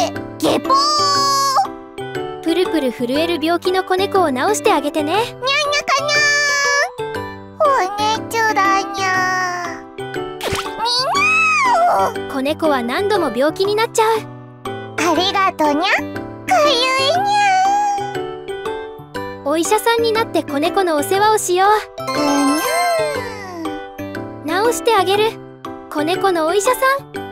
えゲポープルプル震える病気の子猫を治してあげてね。にゃんにゃかにゃおねちょだにゃみんな子猫は何度も病気になっちゃう。ありがとにゃ。かゆいにゃお医者さんになって子猫のお世話をしよう。うにゃ治してあげる。子猫のお医者さん。